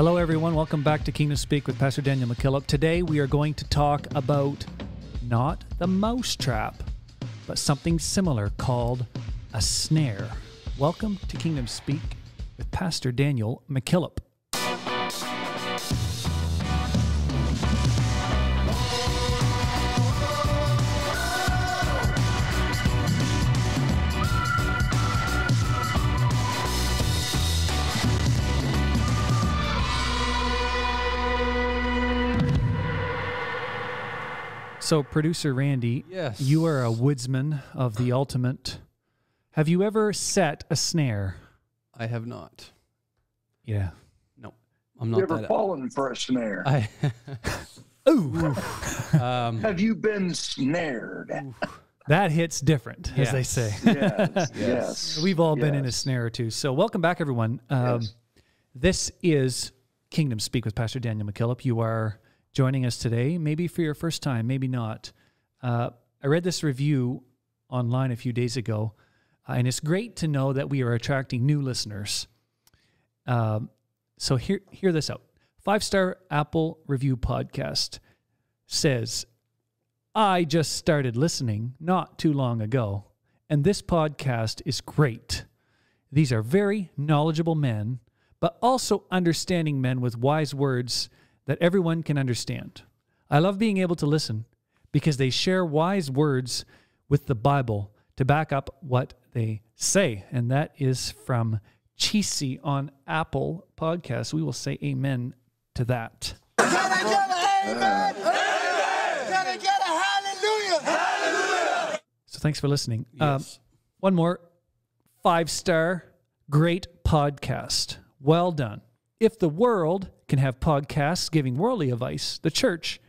Hello, everyone. Welcome back to Kingdom Speak with Pastor Daniel McKillop. Today, we are going to talk about not the mousetrap, but something similar called a snare. Welcome to Kingdom Speak with Pastor Daniel McKillop. So, producer Randy, Yes. you are a woodsman of the ultimate. Have you ever set a snare? I have not. Yeah. No, I'm You not ever that. fallen for a snare? I, Ooh, um, Have you been snared? that hits different, as they say. Yes, yes. We've all been in a snare or two. So, welcome back, everyone. Um, Yes. This is Kingdom Speak with Pastor Daniel McKillop. You are joining us today, maybe for your first time, maybe not. Uh, I read this review online a few days ago, uh, and it's great to know that we are attracting new listeners. Um, so, hear, hear this out Five star Apple review podcast says, I just started listening not too long ago, and this podcast is great. These are very knowledgeable men, but also understanding men with wise words that everyone can understand. I love being able to listen because they share wise words with the Bible to back up what they say. And that is from Cheesy on Apple Podcast. We will say amen to that. Can I get an amen? Can I get a hallelujah? So thanks for listening. Um, yes. One more five star, great podcast. Well done. If the world can have podcasts giving worldly advice, the church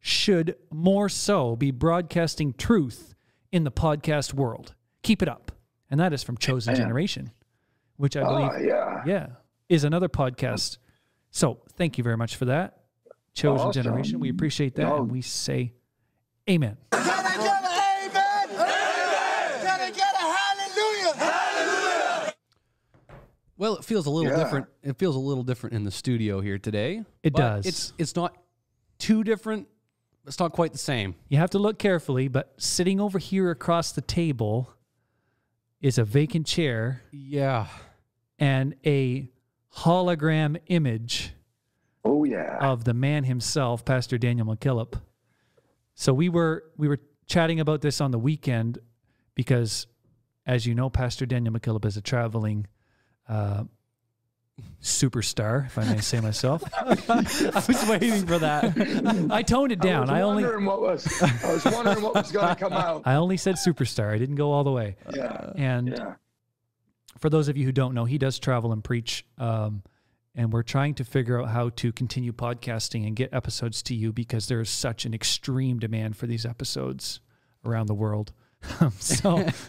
should more so be broadcasting truth in the podcast world. Keep it up. And that is from Chosen. Generation, which I Oh, believe, yeah. yeah, is another podcast. So thank you very much for that. Chosen Awesome. Generation. We appreciate that. No. And we say amen. Can I get an amen? Can I get a hallelujah? Well, it feels a little Yeah. different. It feels a little different in the studio here today. It does. It's it's not too different. It's not quite the same. You have to look carefully, but sitting over here across the table is a vacant chair Yeah. and a hologram image Oh, yeah. of the man himself, Pastor Daniel McKillop. So we were we were chatting about this on the weekend because, as you know, Pastor Daniel McKillop is a traveling uh, superstar, if I may say myself. I was waiting for that. I toned it down. I, I only what was. I was wondering what was going to come out. I only said superstar. I didn't go all the way. Yeah. And Yeah. for those of you who don't know, he does travel and preach. Um, and we're trying to figure out how to continue podcasting and get episodes to you because there is such an extreme demand for these episodes around the world. so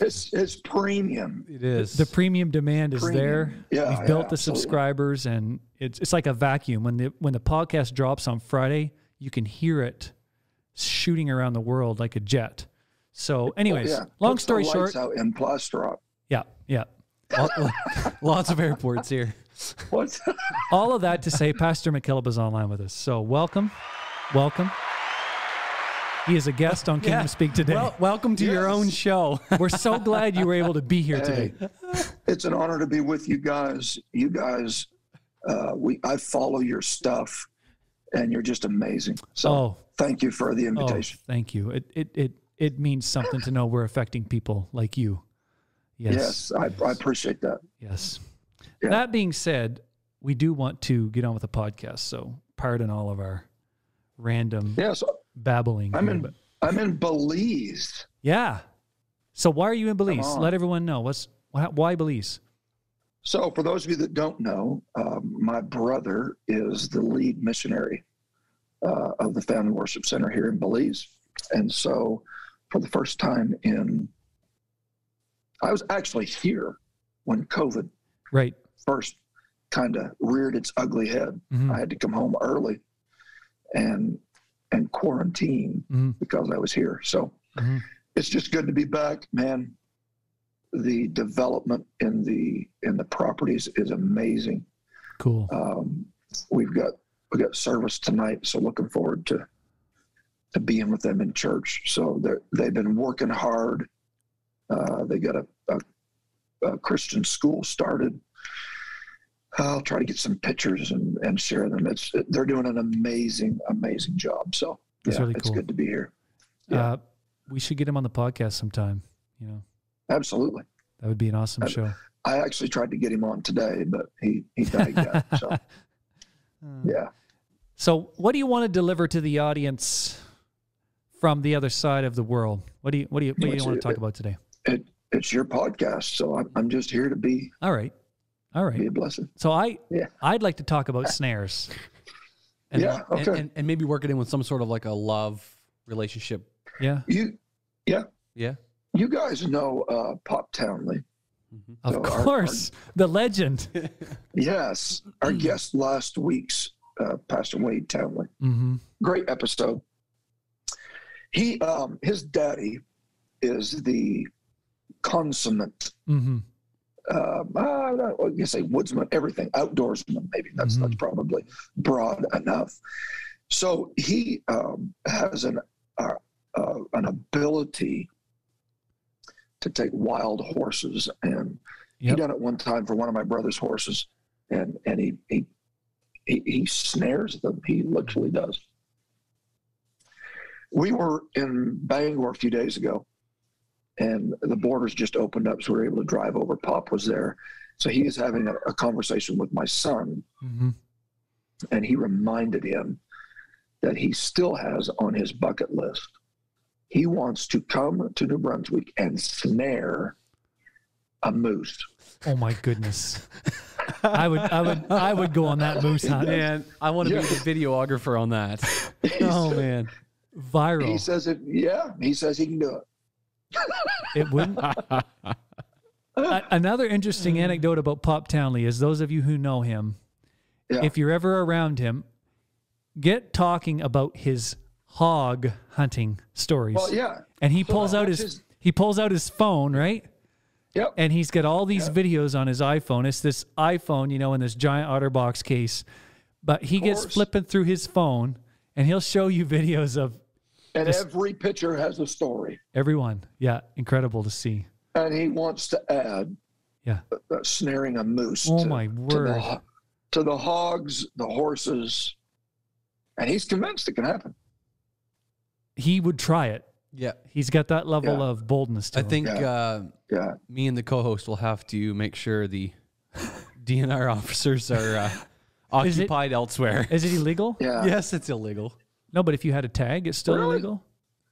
It's, it's premium. It is. the premium demand is there. Yeah, We've yeah, built the absolutely. subscribers, and it's it's like a vacuum. When the when the podcast drops on Friday, you can hear it shooting around the world like a jet. So, anyways, yeah. long Puts story short, out in Plastrop. yeah, yeah. Lots of airports here. What's all of that to say Pastor McKillop is online with us. So welcome. Welcome. He is a guest on Kingdom Yeah. Speak today. Well, welcome to your own show. We're so glad you were able to be here today. it's an honor to be with you guys. You guys, uh, we I follow your stuff, and you're just amazing. So Oh. thank you for the Oh, invitation. thank you. It, it it it means something to know we're affecting people like you. Yes. yes, I, I appreciate that. Yes. Yeah. That being said, we do want to get on with the podcast. So pardon all of our random Yes, babbling. I'm here, in but- I'm in Belize. yeah. So why are you in Belize? Let everyone know what's why, why Belize. So, for those of you that don't know, um, my brother is the lead missionary uh, of the Family Worship Center here in Belize. And so, for the first time in, I was actually here when COVID Right. first kind of reared its ugly head. Mhm. I had to come home early and and quarantine Mhm. because I was here. So Mhm. it's just good to be back, man. The development in the in the properties is amazing. Cool. Um, we've got we got service tonight, so looking forward to to being with them in church. So they're they've been working hard. Uh, they got a, a, a Christian school started. I'll try to get some pictures and, and share them. It's they're doing an amazing, amazing job. So That's yeah, really it's cool. good to be here. yeah. Uh, we should get him on the podcast sometime. You know, Absolutely. that would be an awesome Uh, show. I actually tried to get him on today, but he he died. yet, so yeah. So, what do you want to deliver to the audience from the other side of the world? What do you what do you what do you want to talk about today? It it's your podcast, so I'm I'm just here to be All right, all right. be a blessing. So I Yeah. I'd like to talk about snares. And, Yeah, okay. and, and maybe work it in with some sort of like a love relationship. Yeah, You Yeah. Yeah. You guys know uh, Pop Townley. Mhm. of So our- course, the legend. Yes, our guest last week's uh, Pastor Wade Townley. hmm Great episode. He um his daddy is the consummate hmm uh, I guess say woodsman, everything, outdoorsman, maybe that's that's probably broad enough. So he um, has an uh, uh, an ability to take wild horses, and he done it one time for one of my brother's horses, and and he he he, he snares them. He literally does. We were in Bangor a few days ago, and the borders just opened up, so we were able to drive over. Pop was there, so he is having a, a conversation with my son, hmm and he reminded him that he still has on his bucket list. He wants to come to New Brunswick and snare a moose. Oh my goodness. I would I would I would go on that moose hunt. Man, I want to Yeah. be the videographer on that. Oh man, viral. He says it. Yeah, he says he can do it. It wouldn't. Another interesting anecdote about Pop Townley is those of you who know him, Yeah. if you're ever around him, get talking about his hog hunting stories. Well, yeah. And he So pulls out his, his- he pulls out his phone, right? Yep. And he's got all these videos on his iPhone. It's this iPhone, you know, in this giant OtterBox case. But he gets flipping through his phone and he'll show you videos of And Just- every pitcher has a story. everyone. Yeah, incredible to see. And he wants to add Yeah. uh, snaring a moose. Oh to, my To word. the, to the hogs, the horses. And he's convinced it can happen. He would try it. Yeah. He's got that level Yeah. of boldness to I him. think Yeah. uh, Yeah. me and the co-host will have to make sure the DNR officers are uh, Is it- occupied elsewhere. Is it illegal? Yeah. Yes, it's illegal. No, but if you had a tag, it's still Really? illegal,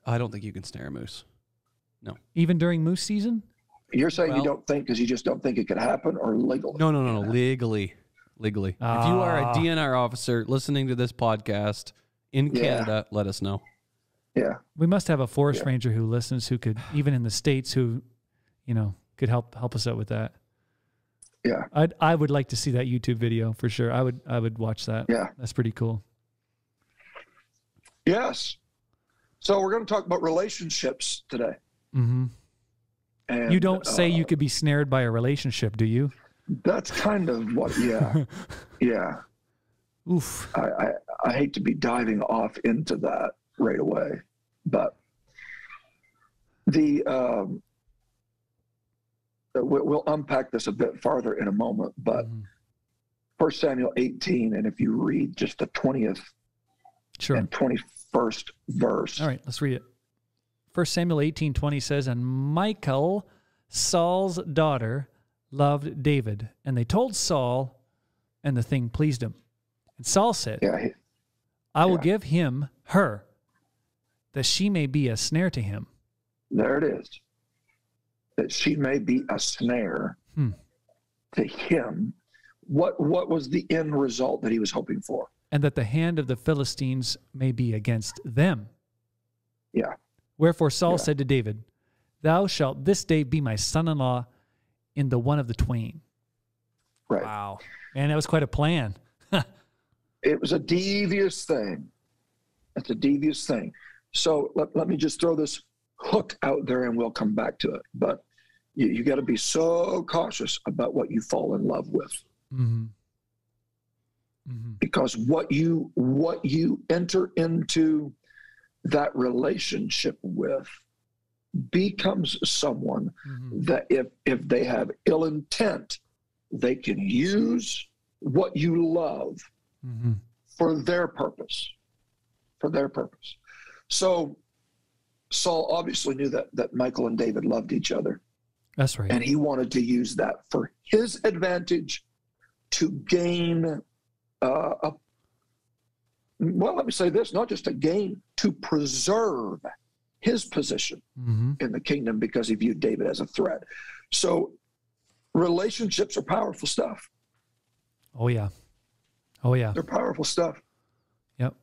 I don't think you can snare a moose. No. Even during moose season. You're saying Well- you don't think because you just don't think it could happen or legal? No, no, no, no. Legally, legally. if you are a Ah. DNR officer listening to this podcast in Yeah. Canada, let us know. Yeah. We must have a forest Yeah. ranger who listens, who could even in the states, who, you know, could help help us out with that. Yeah. I'd I would like to see that YouTube video for sure. I would I would watch that. Yeah. That's pretty cool. Yes. So we're going to talk about relationships today. hmm And You don't say uh, you could be snared by a relationship, do you? That's kind of what. Yeah. yeah. Oof. I, I I hate to be diving off into that right away, but the um, we- we'll unpack this a bit farther in a moment. But Mhm. First Samuel 18, and if you read just the 20th Sure. and 21st verse, All right, let's read it. First Samuel eighteen twenty says, And Michal, Saul's daughter, loved David. And they told Saul, and the thing pleased him. And Saul said, yeah, he- I will Yeah. give him her, that she may be a snare to him. there it is. That she may be a snare Hmm. to him. What what was the end result that he was hoping for? And that the hand of the Philistines may be against them. Yeah. Wherefore Saul Yeah. said to David, Thou shalt this day be my son in law in the one of the twain. Right. Wow. Man, that was quite a plan. It was a devious thing. It's a devious thing. So let, let me just throw this hook out there and we'll come back to it. But you, you got to be so cautious about what you fall in love with. hmm Mm-hmm. because what you what you enter into that relationship with becomes someone Mm-hmm. that if if they have ill intent they can use what you love Mm-hmm. for their purpose for their purpose so saul obviously knew that that michal and david loved each other That's right. and he wanted to use that for his advantage to gain uh, a well let me say this not just to gain to preserve his position mm-hmm. in the kingdom because he viewed david as a threat so relationships are powerful stuff Oh yeah. Oh yeah. they're powerful stuff Yep.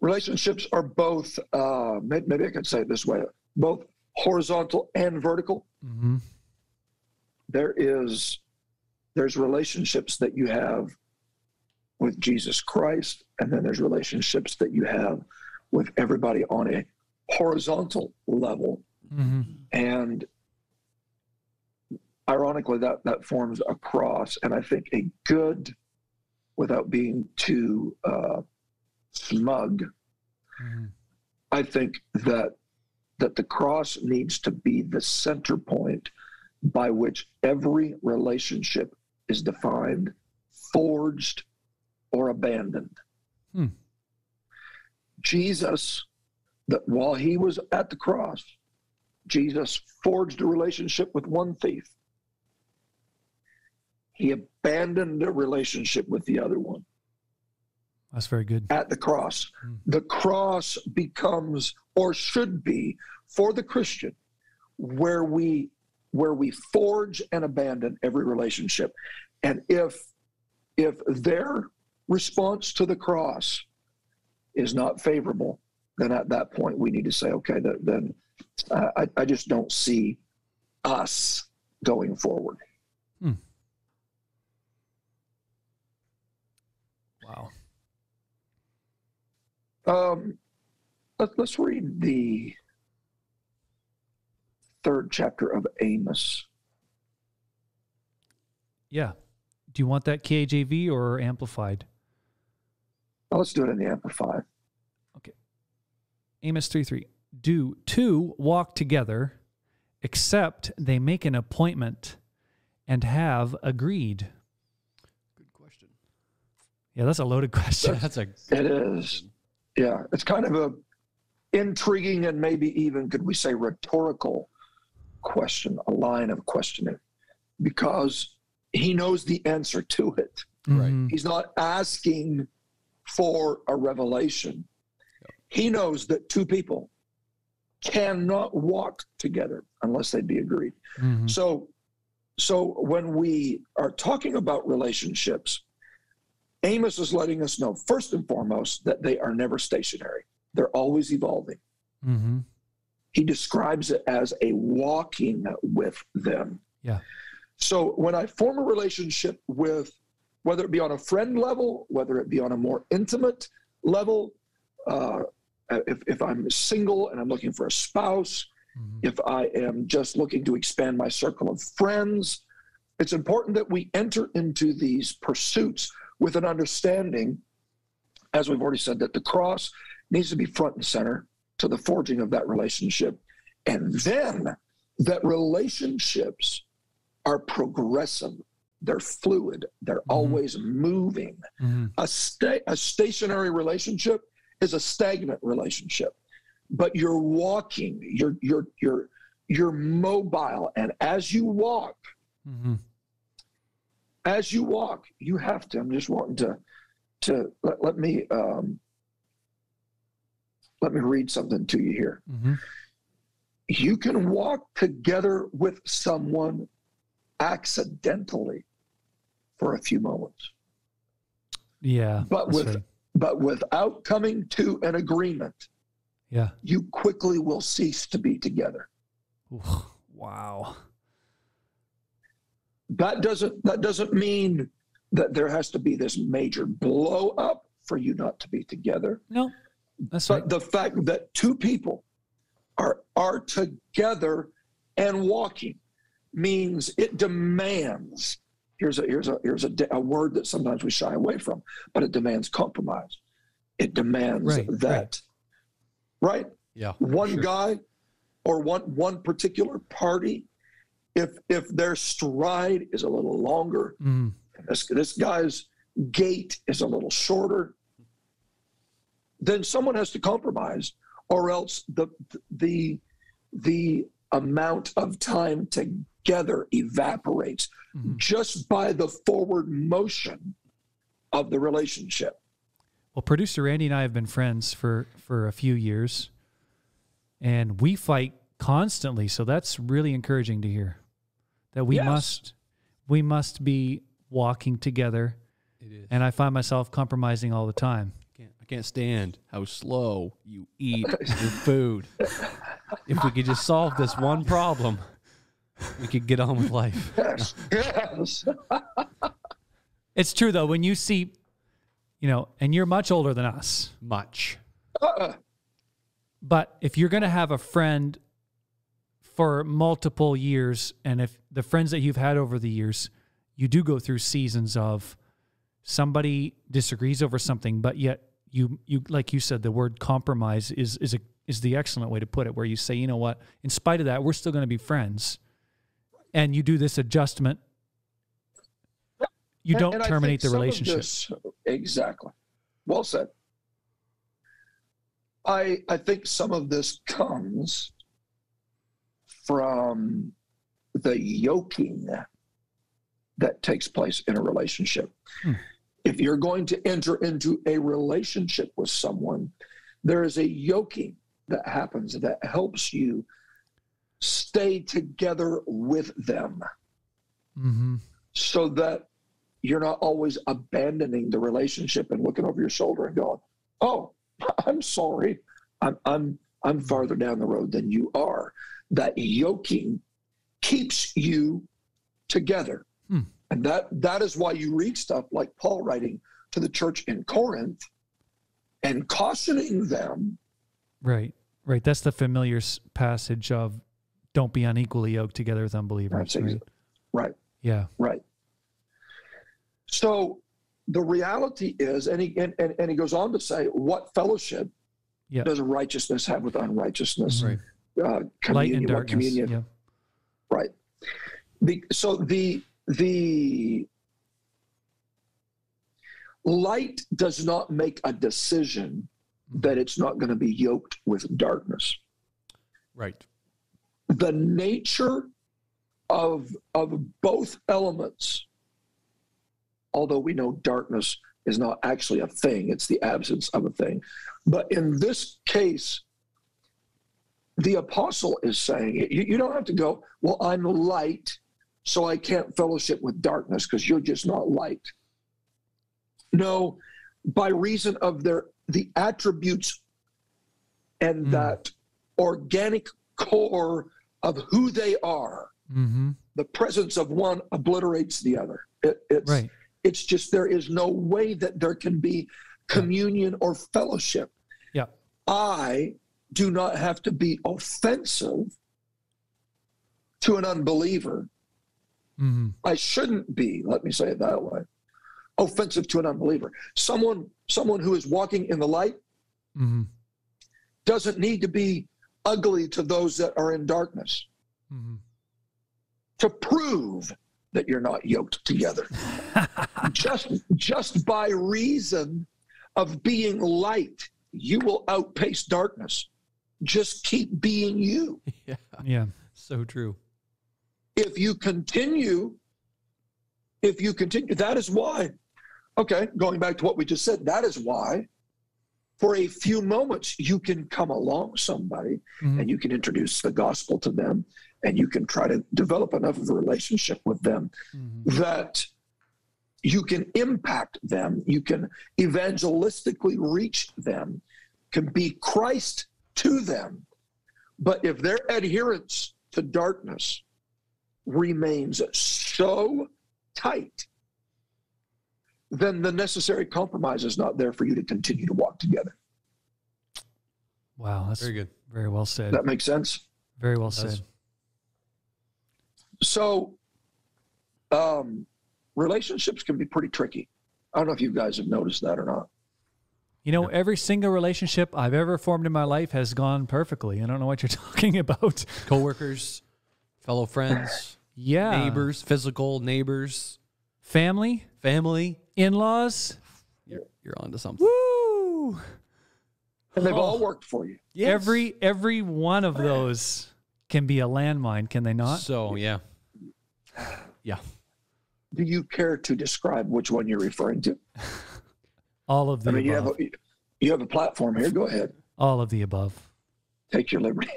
relationships are both uh, maybe i could say it this way both horizontal and vertical Mm-hmm. there is there's relationships that you have with Jesus Christ and then there's relationships that you have with everybody on a horizontal level Mm-hmm. and ironically that that forms a cross and I think a good without being too uh, smug Mm-hmm. I think that that the cross needs to be the center point by which every relationship is defined, forged, or abandoned. Hmm. Jesus, that while he was at the cross, Jesus forged a relationship with one thief. He abandoned a relationship with the other one That's very good. at the cross. Hmm. The cross becomes or should be for the Christian where we where we forge and abandon every relationship. And if if their response to the cross is not favorable, then at that point we need to say, okay, that, then uh, I, I just don't see us going forward. Hmm. Wow. Um, let, let's read the third chapter of Amos. Yeah. Do you want that KJV or amplified? Now, let's do it in the Amplified. Okay. Amos 3 3. Do two walk together except they make an appointment and have agreed? Good question. Yeah, that's a loaded question. That's a It is. Yeah, it's kind of a intriguing and maybe even could we say rhetorical question, a line of questioning, because he knows the answer to it. Right. Mhm. He's not asking for a revelation. He knows that two people cannot walk together unless they be agreed. Mhm. So, so when we are talking about relationships, Amos is letting us know first and foremost that they are never stationary; they're always evolving. Mm-hmm. He describes it as a walking with them. Yeah. So when I form a relationship with, whether it be on a friend level, whether it be on a more intimate level, uh, if, if I'm single and I'm looking for a spouse, Mhm. if I am just looking to expand my circle of friends, it's important that we enter into these pursuits with an understanding, as we've already said, that the cross needs to be front and center to the forging of that relationship. And then that relationships are progressive, they're fluid, they're always moving. Mhm. A, sta- a stationary relationship is a stagnant relationship, but you're walking, you're you're you're you're mobile, and as you walk, Mhm. as you walk, you have to. I'm just wanting to to let, let me um, let me read something to you here. Mhm. You can walk together with someone accidentally for a few moments, Yeah. but with right. but without coming to an agreement, Yeah. you quickly will cease to be together. Ooh, wow. That doesn't that doesn't mean that there has to be this major blow up for you not to be together. No, that's But right. the fact that two people are are together and walking means it demands here's a here's a here's a, a word that sometimes we shy away from, but it demands compromise. It demands Right, that, right? Yeah. One sure. guy or one one particular party, if if their stride is a little longer, Mm, this this guy's gait is a little shorter, then someone has to compromise, or else the the the amount of time together evaporates mhm. just by the forward motion of the relationship. Well, producer Randy and I have been friends for for a few years, and we fight constantly. So that's really encouraging to hear that we Yes. must we must be walking together. It is. And I find myself compromising all the time. I can't, I can't stand how slow you eat your food. If we could just solve this one problem, we could get on with life. Yes, yes. It's true though when you see, you know, and you're much older than us. Much. Uh, But if you're going to have a friend for multiple years, and if the friends that you've had over the years, you do go through seasons of somebody disagrees over something, but yet you you like you said, the word compromise is is a is the excellent way to put it, where you say, you know what, in spite of that, we're still going to be friends, and you do this adjustment. You don't and I terminate the relationship. this- exactly. Well said. I I think some of this comes from the yoking that takes place in a relationship. Hmm. If you're going to enter into a relationship with someone, there is a yoking that happens that helps you stay together with them hmm so that you're not always abandoning the relationship and looking over your shoulder and going, "Oh, I'm sorry, I'm I'm I'm farther down the road than you are." That yoking keeps you together, Hmm. and that that is why you read stuff like Paul writing to the church in Corinth and cautioning them. Right, right. That's the familiar passage of "Don't be unequally yoked together with unbelievers." Right? Right, Yeah. right. So the reality is, and he and, and, and he goes on to say, what fellowship Yeah. does righteousness have with unrighteousness? Right. Uh, Light and communion, darkness. communion, Yeah. right? The, so the the light does not make a decision that it's not going to be yoked with darkness. Right. The nature of of both elements, although we know darkness is not actually a thing, it's the absence of a thing. But in this case, the apostle is saying you, you don't have to go, well, I'm light, so I can't fellowship with darkness because you're just not light. No, by reason of their the attributes and Mm. that organic core of who they are, Mm-hmm. the presence of one obliterates the other. It, it's Right. it's just there is no way that there can be communion or fellowship. Yeah. I do not have to be offensive to an unbeliever. Mm-hmm. I shouldn't be, let me say it that way, offensive to an unbeliever. Someone someone who is walking in the light Mm-hmm. doesn't need to be ugly to those that are in darkness Mm-hmm. to prove that you're not yoked together. just just by reason of being light, you will outpace darkness. Just keep being you. Yeah. Yeah. So true. If you continue, if you continue, that is why. Okay, going back to what we just said, that is why for a few moments you can come along somebody Mhm. and you can introduce the gospel to them and you can try to develop enough of a relationship with them Mhm. that you can impact them, you can evangelistically reach them, can be Christ to them. But if their adherence to darkness remains so tight, then the necessary compromise is not there for you to continue to walk together. Wow. That's Very good. very well said. That make sense? Very well Does. said. So, um, relationships can be pretty tricky. I don't know if you guys have noticed that or not. You know, every single relationship I've ever formed in my life has gone perfectly. I don't know what you're talking about. Coworkers, fellow friends, Yeah. neighbors, physical neighbors, Family, family. In laws. You're, you're onto something. Woo! And they've Oh. all worked for you. Every every one of those can be a landmine, can they not? So yeah, yeah. Do you care to describe which one you're referring to? All of the I mean, you have a, you have a platform here. Go ahead, All of the above. take your liberty.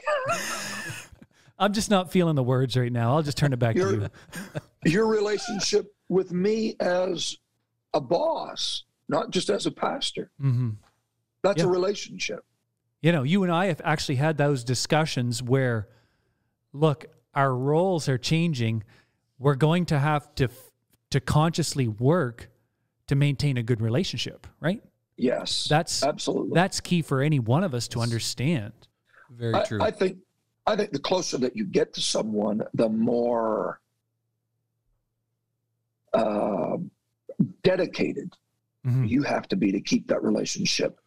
I'm just not feeling the words right now. I'll just turn it back to you. your relationship with me as a boss, not just as a pastor. hmm That's Yeah. a relationship. You know, you and I have actually had those discussions where, look, our roles are changing. We're going to have to to consciously work to maintain a good relationship, right? Yes, That's absolutely. that's key for any one of us to understand. Very I, true. I think I think the closer that you get to someone, the more uh, dedicated Mhm. you have to be to keep that relationship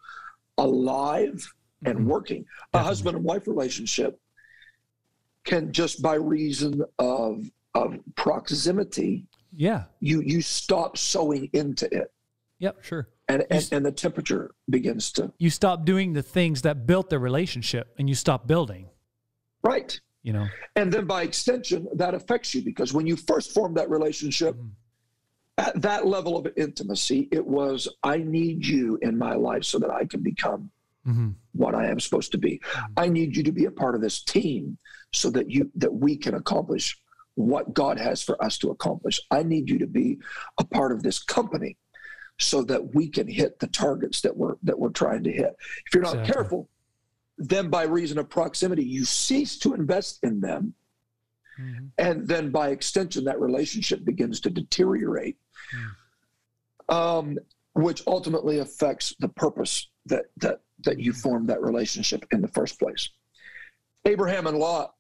alive and Mhm. working. A Definitely. husband and wife relationship can just by reason of of proximity, Yeah. you you stop sowing into it, Yep. sure. and and, and the temperature begins to You stop doing the things that built the relationship, and you stop building. right. You know. And then by extension, that affects you because when you first formed that relationship, Mhm. At that level of intimacy, it was, I need you in my life so that I can become hmm what I am supposed to be. I need you to be a part of this team so that you that we can accomplish what God has for us to accomplish. I need you to be a part of this company so that we can hit the targets that we're that we're trying to hit. If you're not Exactly. careful, then by reason of proximity, you cease to invest in them hmm and then by extension that relationship begins to deteriorate um, which ultimately affects the purpose that that that you formed that relationship in the first place. Abraham and lot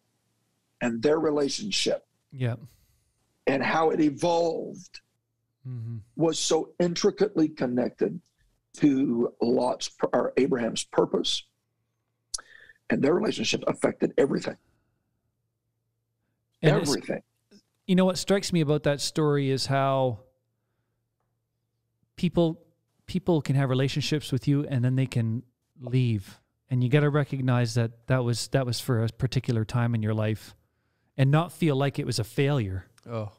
and their relationship Yeah. and how it evolved hmm was so intricately connected to lot's or abraham's purpose. And their relationship affected everything. And everything. You know what strikes me about that story is how people people can have relationships with you and then they can leave. And you got to recognize that that was that was for a particular time in your life and not feel like it was a failure. Oh,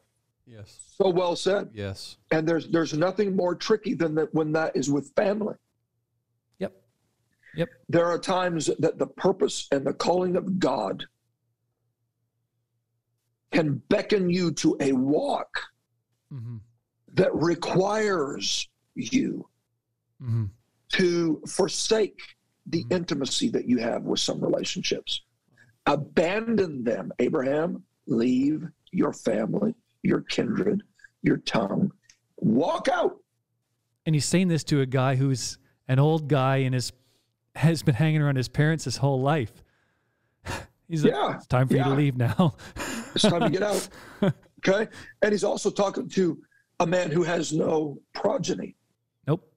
yes, so well said. Yes. and there's there's nothing more tricky than that when that is with family. Yep. Yep. There are times that the purpose and the calling of god can beckon you to a walk hmm that requires you hmm to forsake the Mhm. intimacy that you have with some relationships. Abandon them abraham. Leave your family your kindred your tongue. Walk out. And he's saying this to a guy who's an old guy and is has been hanging around his parents his whole life. He's like Yeah, it's time for you to leave now. It's time to get out. Okay. And he's also talking to a man who has no progeny, nope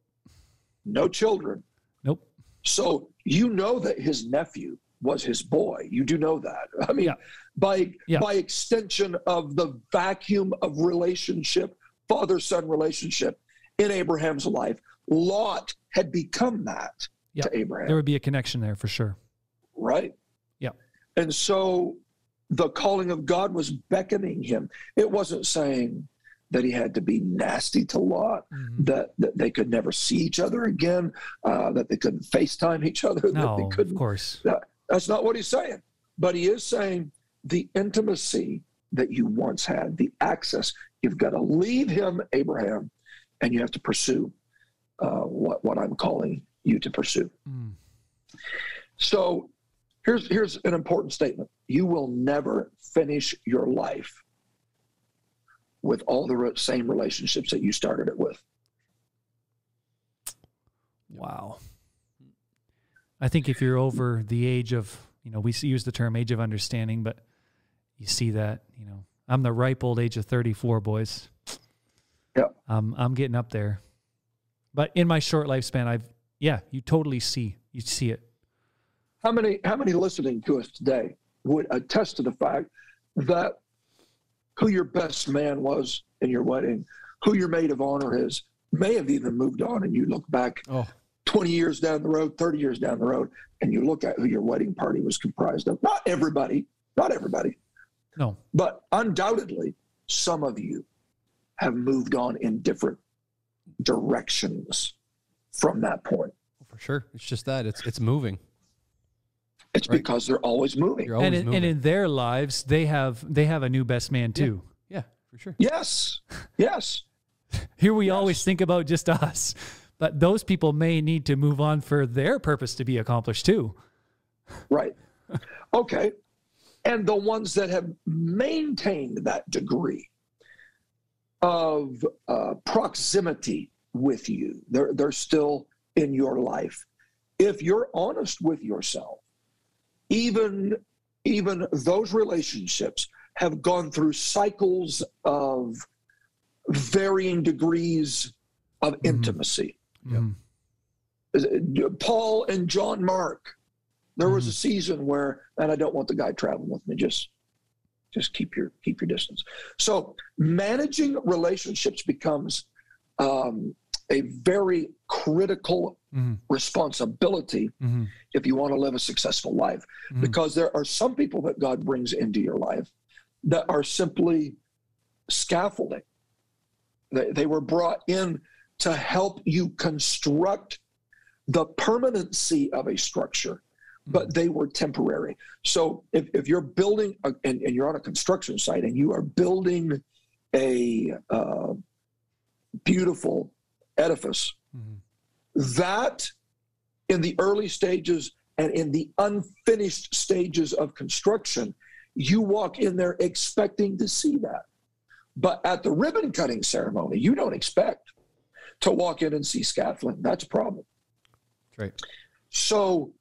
no children. nope So you know that his nephew was his boy. You do know that. I mean, Yeah. by Yeah. by extension of the vacuum of relationship, father-son relationship in Abraham's life, Lot had become that Yeah. to Abraham. there would be a connection there for sure right? Yeah. And so the calling of God was beckoning him. It wasn't saying that he had to be nasty to Lot, Mhm. that, that they could never see each other again, uh, that they couldn't FaceTime each other, that no they of couldn't. of course That's not what he's saying. But he is saying the intimacy that you once had, the access, you've got to leave him, Abraham, and you have to pursue uh, what, what I'm calling you to pursue. Mm. So here's here's an important statement. You will never finish your life with all the same relationships that you started it with. Wow. I think if you're over the age of, you know, we use the term age of understanding, but you see that, you know, I'm the ripe old age of 34, boys. Yeah. Um, I'm getting up there, but in my short lifespan, I've yeah, you totally see you see it. How many how many listening to us today would attest to the fact that who your best man was in your wedding, who your maid of honor is, may have even moved on, and you look back Oh, 20 years down the road, 30 years down the road, and you look at who your wedding party was comprised of. Not everybody, not everybody, No, but undoubtedly, some of you have moved on in different directions from that point. Oh, for sure. It's just that it's it's moving. It's Right. because they're always moving. You're always and in, moving. and in their lives, they have they have a new best man too. yeah, for sure. Yes, yes. Here we always think about just us, but those people may need to move on for their purpose to be accomplished too. Right. Okay. And the ones that have maintained that degree of uh, proximity with you, they're, they're still in your life. If you're honest with yourself, even, even those relationships have gone through cycles of varying degrees of intimacy. Mhm. Paul and John Mark. There was a season where, and I don't want the guy traveling with me. Just, just keep your keep your distance. So managing relationships becomes um, a very critical Mhm. responsibility Mhm. if you want to live a successful life, Mhm. because there are some people that God brings into your life that are simply scaffolding. They, they were brought in to help you construct the permanency of a structure, but they were temporary. So if, if you're building a, and, and you're on a construction site and you are building a uh, beautiful edifice, Mhm. that in the early stages and in the unfinished stages of construction, you walk in there expecting to see that. But at the ribbon cutting ceremony, you don't expect to walk in and see scaffolding. That's a problem. Right. So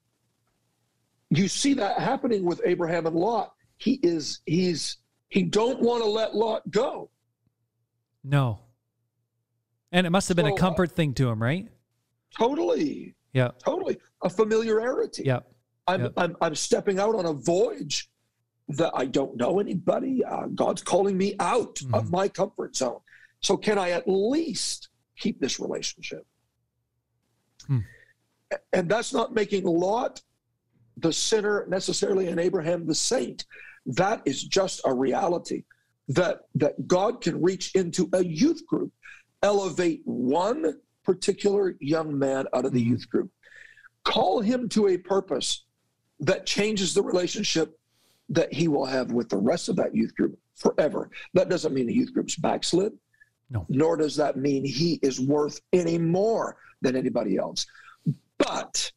you see that happening with Abraham and Lot. He is he's he don't want to let Lot go. No. And it must have been So, a uh, comfort thing to him, right? Totally, Yeah. totally a familiarity. Yeah. I'm, Yep. I'm, I'm stepping out on a voyage that I don't know anybody. Uh, God's calling me out of Mhm. my comfort zone. So, can I at least keep this relationship? A- And that's not making Lot the sinner necessarily and Abraham the saint. That is just a reality that, that God can reach into a youth group, elevate one particular young man out of the Mhm. youth group, call him to a purpose that changes the relationship that he will have with the rest of that youth group forever. That doesn't mean the youth group's backslid. No. Nor does that mean he is worth any more than anybody else. But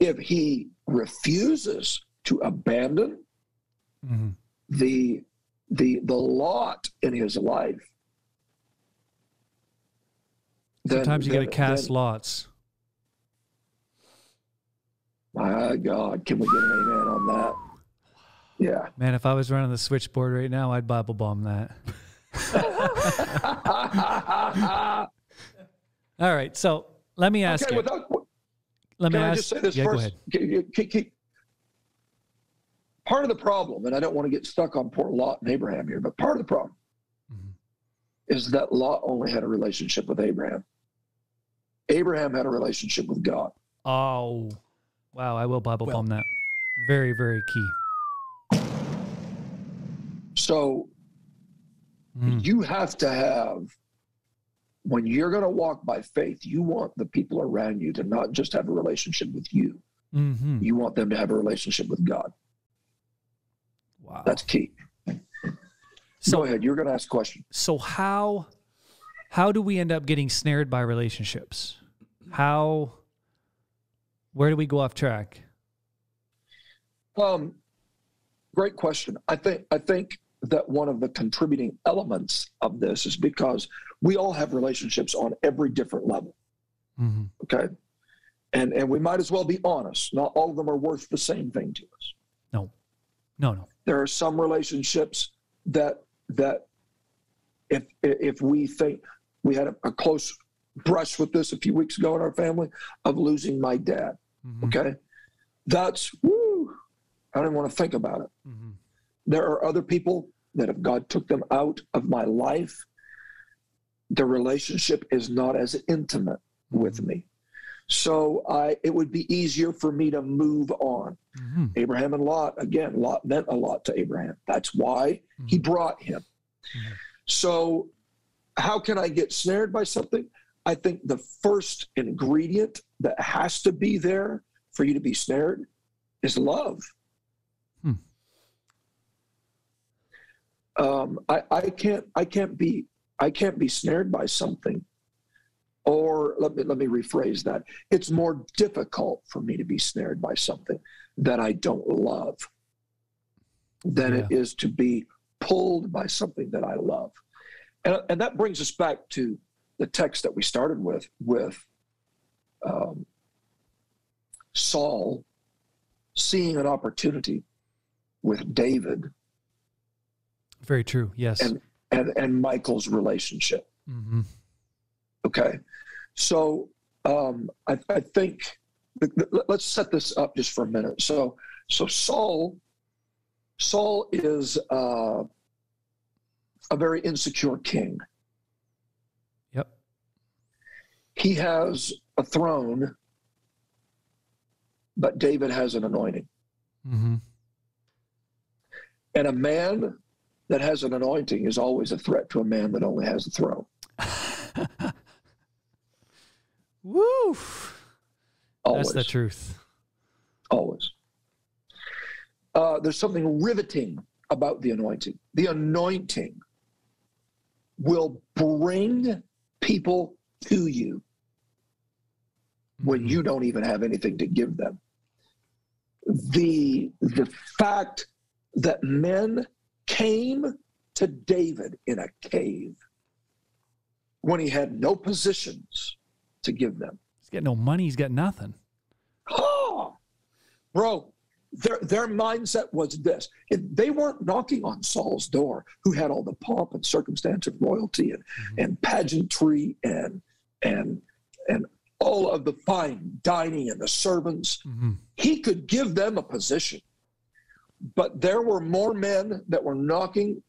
if he refuses to abandon Mhm. the the the lot in his life, then- Sometimes you got to cast then- lots. My God, can we get an amen on that? Yeah. Man, if I was running the switchboard right now, I'd Bible bomb that. All right. So let me ask okay, you. without, let me can I ask. just say this yeah, first? go ahead. Part of the problem, and I don't want to get stuck on poor Lot and Abraham here, but part of the problem Mhm. is that Lot only had a relationship with Abraham. Abraham had a relationship with God. Oh, wow. I will Bible Well- bomb that. Very, very key. So Mm. you have to have, when you're going to walk by faith, you want the people around you to not just have a relationship with you, hmm you want them to have a relationship with God. Wow. That's key. so, Go ahead. You're going to ask a question. so how how do we end up getting snared by relationships? How where do we go off track? Um, great question. I think I think that one of the contributing elements of this is because we all have relationships on every different level. hmm Okay, and and we might as well be honest. Not all of them are worth the same thing to us. No, no, no. There are some relationships that that if if we think we had a, a close brush with this a few weeks ago in our family of losing my dad. Mhm. Okay, that's woo. I don't want to think about it. Mhm. There are other people that if God took them out of my life, the relationship is not as intimate with me. So I it would be easier for me to move on. Mhm. Abraham and Lot, again, Lot meant a lot to Abraham. That's why he Mhm. brought him. Mhm. So how can I get snared by something? I think the first ingredient that has to be there for you to be snared is love. Hmm. Um, I, I can't I can't be I can't be snared by something. Or let me let me rephrase that. It's more difficult for me to be snared by something that I don't love than it is to be pulled by something that I love. And, and that brings us back to the text that we started with, with um, Saul seeing an opportunity with David Very true. Yes. and, and, and Michal's relationship. Mm-hmm. Okay. So um, I, I think let- let's set this up just for a minute. So, so Saul, Saul is uh, a very insecure king. Yep. He has a throne, but David has an anointing. hmm And a man that has an anointing is always a threat to a man that only has a throne. Woo! Always. That's the truth. always. Uh, there's something riveting about the anointing. The anointing will bring people to you when Mhm. you don't even have anything to give them. The the fact that men came to David in a cave when he had no positions to give them. He's got no money. He's got nothing. Oh, bro, their their mindset was this: if they weren't knocking on Saul's door, who had all the pomp and circumstance of royalty and, Mhm. and pageantry and and and all of the fine dining and the servants, Mhm. he could give them a position. But there were more men that were knocking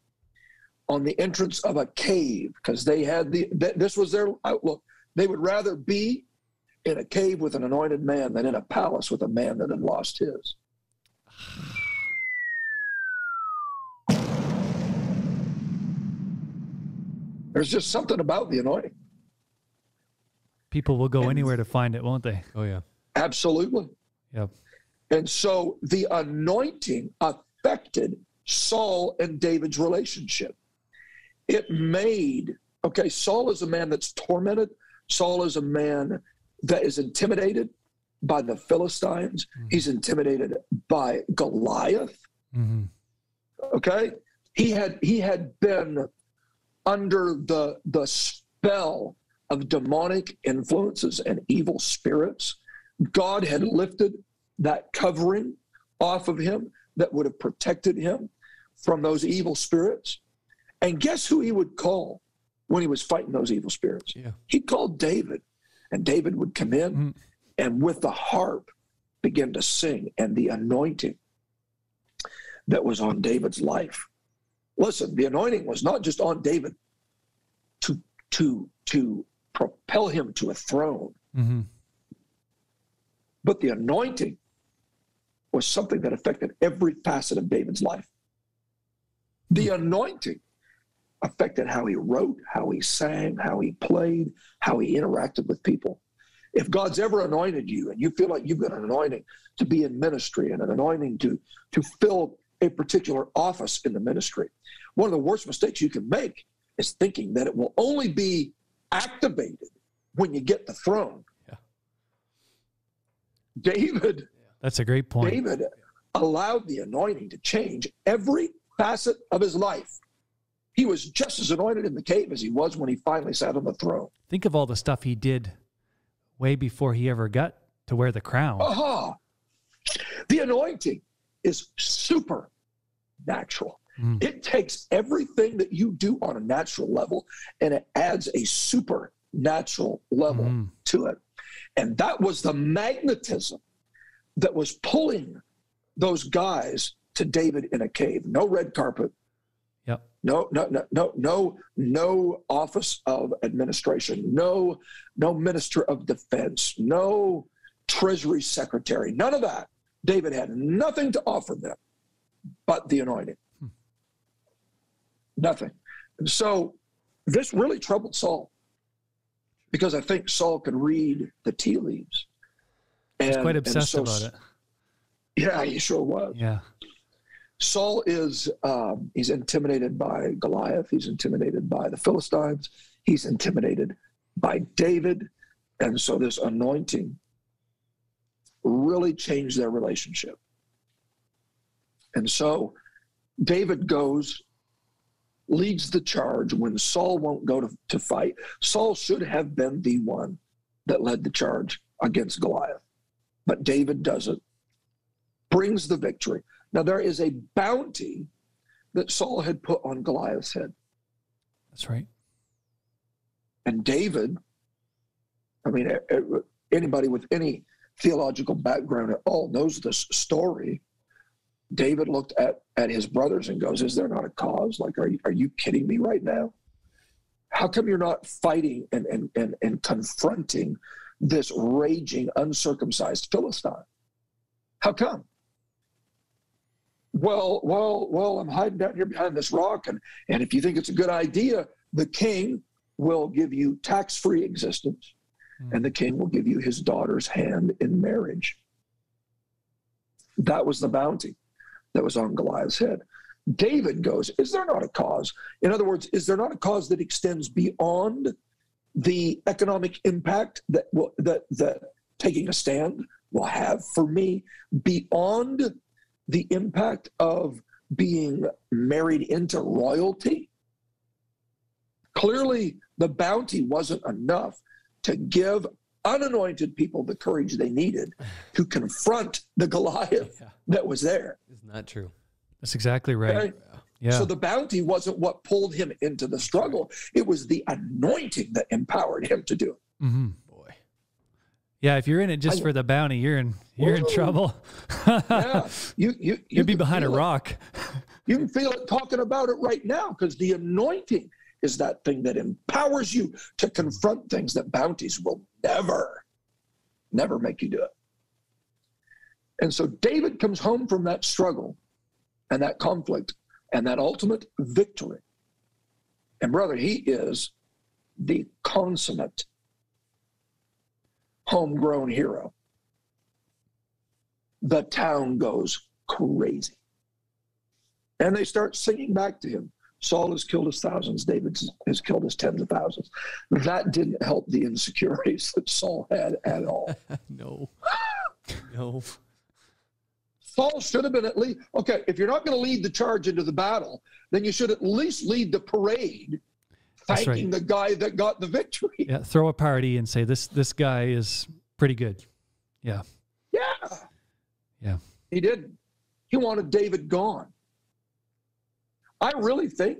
on the entrance of a cave because they had the th- this was their outlook. They would rather be in a cave with an anointed man than in a palace with a man that had lost his. There's just something about the anointing. People will go And- anywhere to find it, won't they? Oh yeah. Absolutely. Yep. And so the anointing affected Saul and David's relationship. It made, okay, Saul is a man that's tormented. Saul is a man that is intimidated by the Philistines. Mhm. He's intimidated by Goliath. hmm Okay. He had he had been under the the spell of demonic influences and evil spirits. God had lifted that covering off of him that would have protected him from those evil spirits. And guess who he would call when he was fighting those evil spirits? Yeah. He called David. And David would come in Mm. And with the harp began to sing and the anointing that was on David's life. Listen, the anointing was not just on David to to to propel him to a throne, hmm but the anointing was something that affected every facet of David's life. The anointing affected how he wrote, how he sang, how he played, how he interacted with people. If God's ever anointed you and you feel like you've got an anointing to be in ministry and an anointing to, to fill a particular office in the ministry, one of the worst mistakes you can make is thinking that it will only be activated when you get the throne. Yeah. David That's a great point. David allowed the anointing to change every facet of his life. He was just as anointed in the cave as he was when he finally sat on the throne. Think of all the stuff he did way before he ever got to wear the crown. Aha! The anointing is supernatural. Mm. It takes everything that you do on a natural level and it adds a supernatural level Mm. to it. And that was the magnetism that was pulling those guys to David in a cave. No red carpet. No, no, no, no, no, no office of administration, no, no minister of defense, no treasury secretary, none of that. David had nothing to offer them but the anointing. Hmm. Nothing. And so this really troubled Saul because I think Saul could read the tea leaves. He's And- quite obsessed so- about it. Yeah, he sure was. Yeah. Saul is um, he's intimidated by Goliath. He's intimidated by the Philistines. He's intimidated by David, and so this anointing really changed their relationship. And so David goes, leads the charge when Saul won't go to, to fight. Saul should have been the one that led the charge against Goliath, but David doesn't. Brings the victory. Now, there is a bounty that Saul had put on Goliath's head. That's right. And David, I mean, anybody with any theological background at all knows this story. David looked at, at his brothers and goes, Is there not a cause? Like, are you, are you kidding me right now? How come you're not fighting and, and, and, and confronting this raging, uncircumcised Philistine? How come? Well, well, well, I'm hiding down here behind this rock, and, and if you think it's a good idea, the king will give you tax free existence, Mm. and the king will give you his daughter's hand in marriage. That was the bounty that was on Goliath's head. David goes, Is there not a cause? In other words, is there not a cause that extends beyond the economic impact that will, that that taking a stand will have for me, beyond the impact of being married into royalty? Clearly, the bounty wasn't enough to give unanointed people the courage they needed to confront the Goliath Yeah. that was there. Isn't that true? That's exactly right. okay? Yeah. So the bounty wasn't what pulled him into the struggle, it was the anointing that empowered him to do it. hmm Boy. Yeah. If you're in it just I- for the bounty, you're in you're in trouble. Yeah, you, you, you You'd be behind a rock. You can feel it talking about it right now because the anointing is that thing that empowers you to confront things that bounties will never, never make you do it. And so David comes home from that struggle and that conflict and that ultimate victory. And brother, he is the consummate homegrown hero. The town goes crazy. And they start singing back to him. Saul has killed his thousands, David has killed his tens of thousands. That didn't help the insecurities that Saul had at all. no. no. Saul should have been at least, okay, if you're not going to lead the charge into the battle, then you should at least lead the parade Thanking right. the guy that got the victory. Yeah. Throw a party and say this this guy is pretty good. Yeah. Yeah. Yeah. He didn't. He wanted David gone. I really think,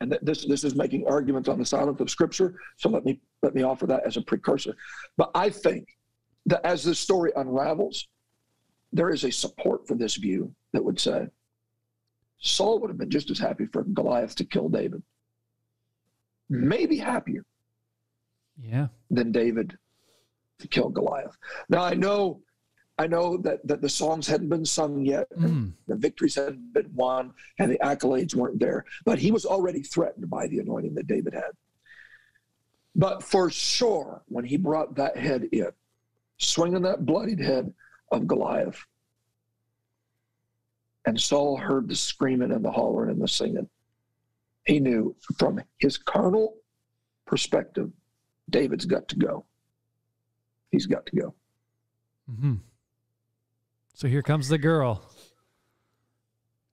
and th- this this is making arguments on the silence of Scripture. So let me let me offer that as a precursor. But I think that as this story unravels, there is a support for this view that would say Saul would have been just as happy for Goliath to kill David, maybe happier Yeah. than David to kill Goliath. Now I know, I know that that the songs hadn't been sung yet, Mm. the victories hadn't been won, and the accolades weren't there. But he was already threatened by the anointing that David had. But for sure, when he brought that head in, swinging that bloodied head of Goliath, and Saul heard the screaming and the hollering and the singing, he knew from his carnal perspective, David's got to go. He's got to go. Mm-hmm. So here comes the girl.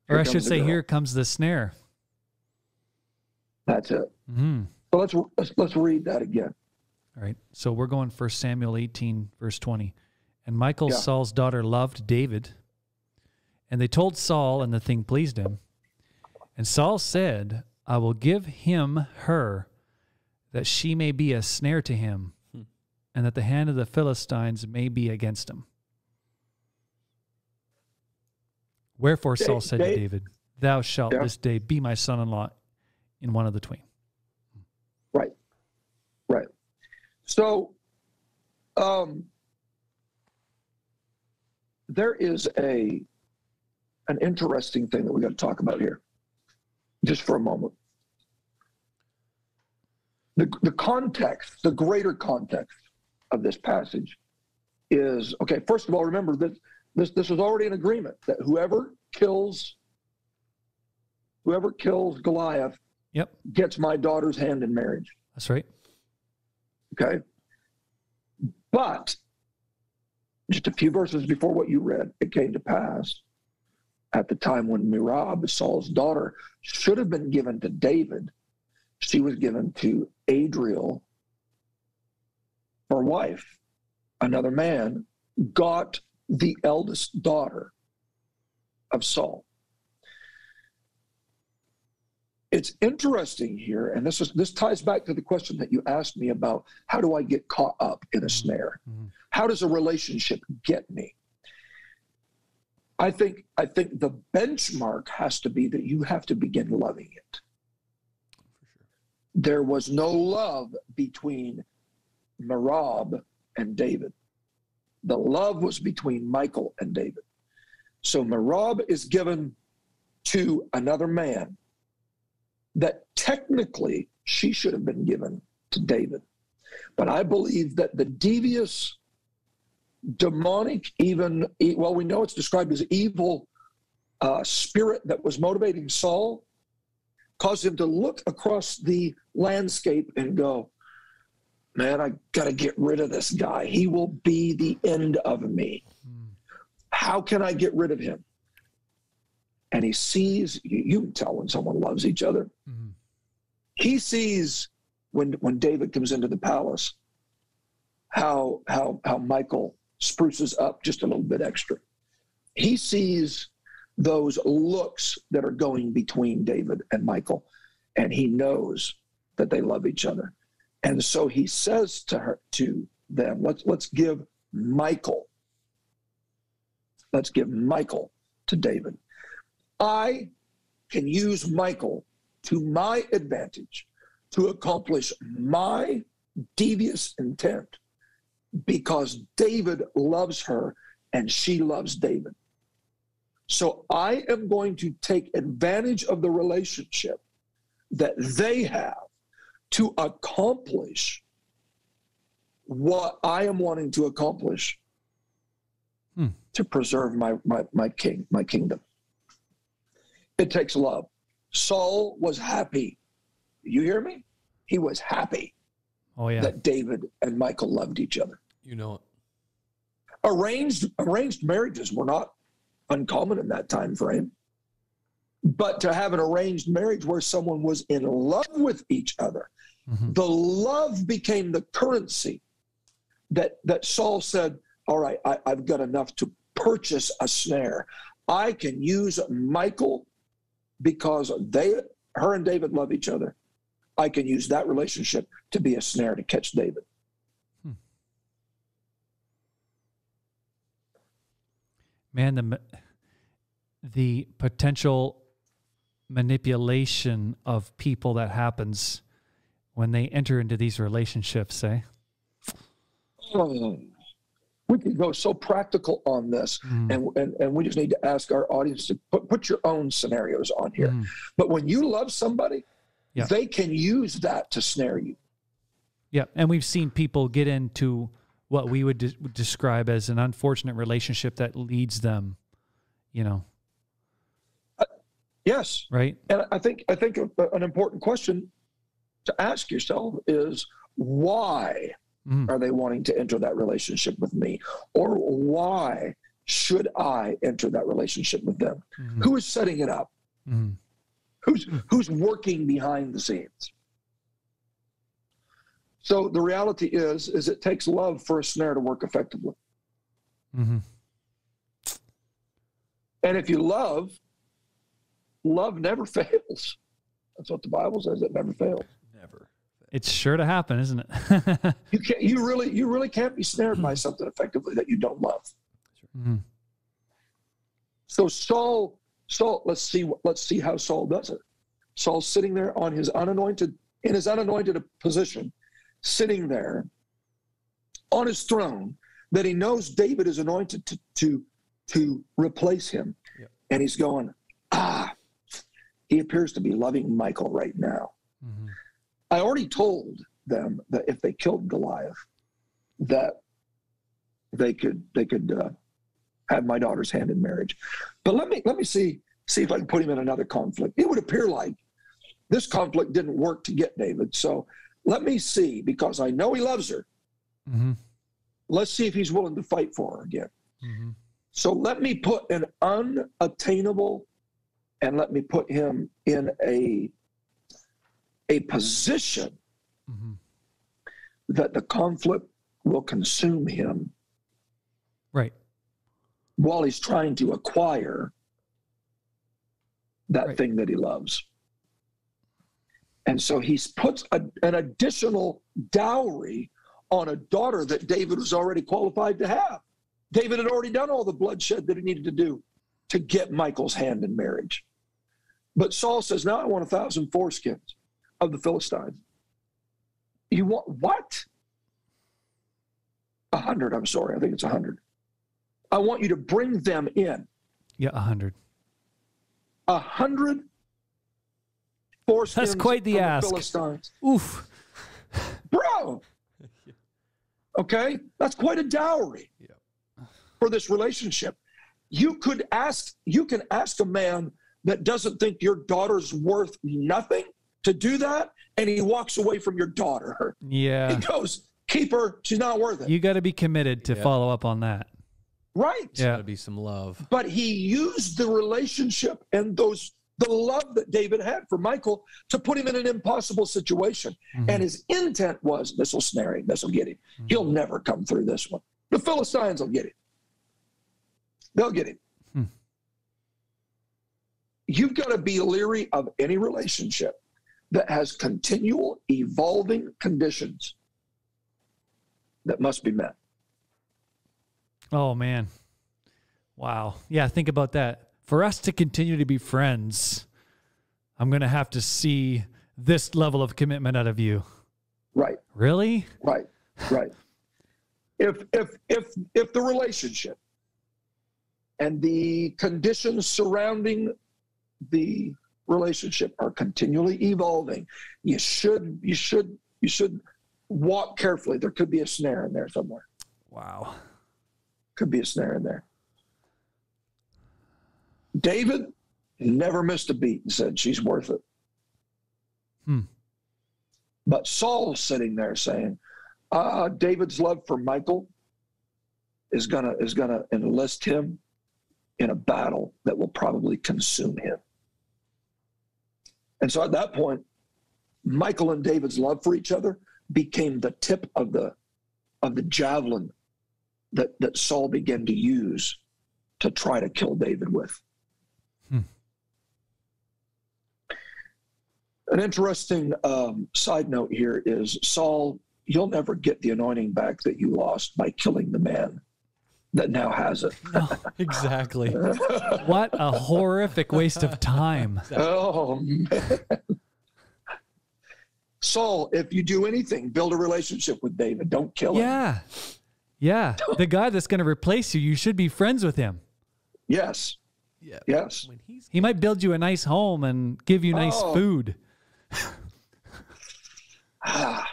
Or I should say, girl. here comes the snare. That's it. Mm-hmm. So let's let's, let's read that again. All right. So we're going First Samuel 18, verse 20. And Michal, Yeah. Saul's daughter, loved David. And they told Saul, and the thing pleased him. And Saul said, I will give him her, that she may be a snare to him, Hmm. and that the hand of the Philistines may be against him. Wherefore Da- Saul said to David, Thou shalt Yeah. this day be my son in law in one of the twain. Right. Right. So um, there is a an interesting thing that we got to talk about here, just for a moment. The, the context, the greater context of this passage is okay. First of all, remember that this this was already an agreement that whoever kills whoever kills Goliath Yep, gets my daughter's hand in marriage. that's right. Okay. But just a few verses before what you read, it came to pass at the time when Merab, Saul's daughter, should have been given to David. She was given to Adriel, her wife. Another man got the eldest daughter of Saul. It's interesting here, and this is this ties back to the question that you asked me about how do I get caught up in a snare? Mhm. How does a relationship get me? I think I think the benchmark has to be that you have to begin loving it. There was no love between Merab and David. The love was between Michal and David. So Merab is given to another man that technically she should have been given to David. But I believe that the devious, demonic, even, well, we know it's described as evil uh, spirit that was motivating Saul caused him to look across the landscape and go, Man, I got to get rid of this guy. He will be the end of me. How can I get rid of him? And he sees, you, you can tell when someone loves each other Mhm. he sees when when David comes into the palace how how how Michal spruces up just a little bit extra. He sees those looks that are going between David and Michal, and he knows that they love each other. And so he says to her to them, let's let's give Michal. Let's give Michal to David. I can use Michal to my advantage to accomplish my devious intent because David loves her and she loves David. So I am going to take advantage of the relationship that they have to accomplish what I am wanting to accomplish Hmm. to preserve my, my, my king, my kingdom. It takes love. Saul was happy. You hear me? He was happy Oh yeah. that David and Michal loved each other. You know it. Arranged arranged marriages were not uncommon in that time frame. But to have an arranged marriage where someone was in love with each other, Mhm. the love became the currency that that Saul said, "All right, I, I've got enough to purchase a snare. I can use Michal because they, her and David love each other. I can use that relationship to be a snare to catch David." Man, the the potential manipulation of people that happens when they enter into these relationships, eh? Oh, we could go so practical on this, Mm. and, and and we just need to ask our audience to put, put your own scenarios on here. Mm. But when you love somebody, Yeah. they can use that to snare you. Yeah, and we've seen people get into what we would de- describe as an unfortunate relationship that leads them, you know, Yes, right? and I think I think a- an important question to ask yourself is why Mm. are they wanting to enter that relationship with me, or why should I enter that relationship with them? Mhm. Who is setting it up? Mhm. who's who's working behind the scenes so the reality is is it takes love for a snare to work effectively Mm-hmm. And if you love, love never fails. That's what the Bible says. It never fails. Never. It's sure to happen, isn't it? You can't. You really. You really can't be snared by something effectively that you don't love. Mm-hmm. So Saul. Saul. Let's see. Let's see how Saul does it. Saul's sitting there on his unanointed, in his unanointed position, sitting there on his throne that he knows David is anointed to to, to replace him, and he's going, ah. He appears to be loving Michal right now. Mhm. I already told them that if they killed Goliath, that they could they could uh, have my daughter's hand in marriage. But let me let me see see if I can put him in another conflict. It would appear like this conflict didn't work to get David. So let me see because I know he loves her. Mhm. Let's see if he's willing to fight for her again. Mhm. So let me put an unattainable and let me put him in a a position Mhm. that the conflict will consume him Right. while he's trying to acquire that Right. thing that he loves. And so he puts a, an additional dowry on a daughter that David was already qualified to have. David had already done all the bloodshed that he needed to do to get Michal's hand in marriage. But Saul says, Now I want a thousand foreskins of the Philistines. You want what? A hundred, I'm sorry. I think it's a hundred. I want you to bring them in. Yeah, a hundred. A hundred foreskins That's quite the from ask. Philistines. Oof. Bro. Okay? That's quite a dowry Yeah. for this relationship. You could ask, you can ask a man that doesn't think your daughter's worth nothing to do that, and he walks away from your daughter. Yeah, he goes, keep her, she's not worth it. You got to be committed to Yeah. follow up on that. right. Yeah. Gotta be some love. but he used the relationship and those the love that David had for Michal to put him in an impossible situation. Mhm. And his intent was this will snare him, this will get him. He'll never come through this one. The Philistines will get him. They'll get him. Hmm. You've got to be leery of any relationship that has continual evolving conditions that must be met. Oh man. Wow. Yeah, think about that. For us to continue to be friends, I'm going to have to see this level of commitment out of you. Right. Really? Right, right. If if if if the relationship and the conditions surrounding the relationship are continually evolving, you should you should you should walk carefully. There could be a snare in there somewhere. Wow. Could be a snare in there. David never missed a beat and said she's worth it. Hmm. But Saul's sitting there saying, uh, David's love for Michal is gonna is gonna enlist him in a battle that will probably consume him. And so at that point, Michal and David's love for each other became the tip of the of the javelin that, that Saul began to use to try to kill David with. Hmm. An interesting um, side note here is Saul, you'll never get the anointing back that you lost by killing the man that now has it. No. Exactly. What a horrific waste of time. oh, man. Saul, if you do anything, build a relationship with David. Don't kill him. Yeah. Yeah. The guy that's going to replace you, you should be friends with him. Yes. Yeah. Yes. When he's He might build you a nice home and give you nice Oh. food.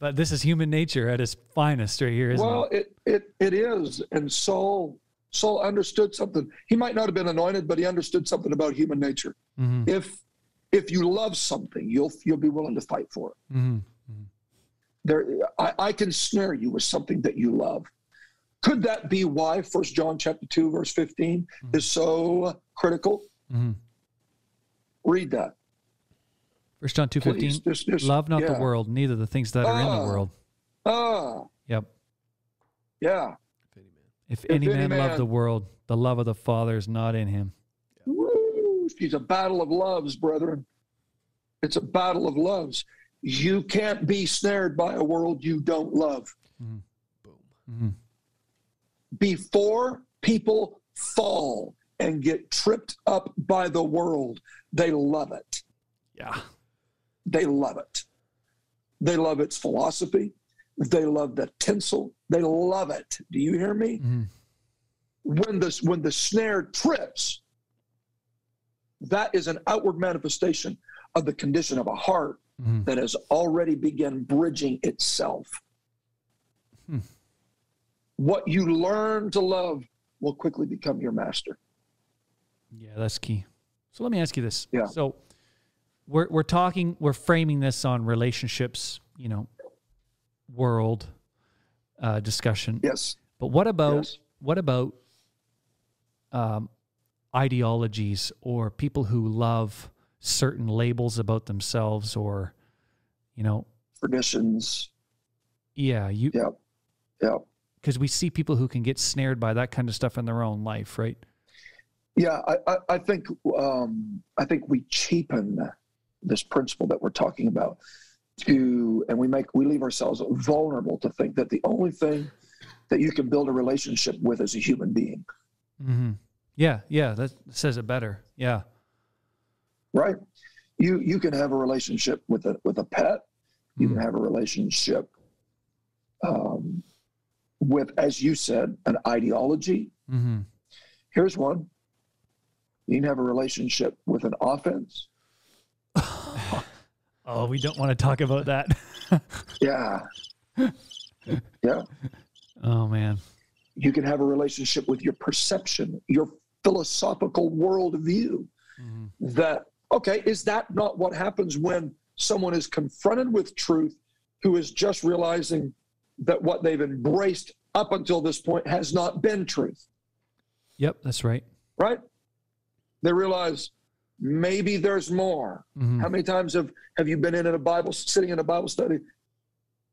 But this is human nature at its finest right here, isn't well, it? it, it it is. And Saul Saul understood something. He might not have been anointed, but he understood something about human nature. Mhm. If if you love something, you'll you'll be willing to fight for it. Mm-hmm. There, I, I can snare you with something that you love. Could that be why First John chapter two verse 15 is so critical? Mhm. Read that. First John two Please. fifteen. There's- there's- Love not the world, neither the things that are in the Ah. world. Ah, Yep. yeah. If, any, any man, love the world, the love of the Father is not in him. Woo! She's a battle of loves, brethren. It's a battle of loves. You can't be snared by a world you don't love. Boom. Mhm. Before people fall and get tripped up by the world, they love it. Yeah. They love it. They love its philosophy. They love the tinsel. They love it. Do you hear me? Mhm. When the when the snare trips, that is an outward manifestation of the condition of a heart Mhm. that has already begun bridging itself. Hmm. What you learn to love will quickly become your master. Yeah, that's key. So let me ask you this. Yeah. So we're we're talking, we're framing this on relationships, you know, world uh, discussion. Yes. But what about Yes. what about um, ideologies or people who love certain labels about themselves or you know Traditions. yeah you Yeah. Yeah. because we see people who can get snared by that kind of stuff in their own life right Yeah, I, I, I think um, I think we cheapen this principle that we're talking about to, and we make we leave ourselves vulnerable to think that the only thing that you can build a relationship with as a human being, mm-hmm. yeah yeah that says it better yeah right? You you can have a relationship with a with a pet. You Mm. can have a relationship um, with, as you said, an ideology. mm-hmm. Here's one. You can have a relationship with an offense. oh we don't want to talk about that Yeah. Yeah. oh man You can have a relationship with your perception, your philosophical worldview. mm-hmm. That, okay, is that not what happens when someone is confronted with truth who is just realizing that what they've embraced up until this point has not been truth, yep that's right right? They realize maybe there's more. Mhm. How many times have, have you been in a Bible, sitting in a Bible study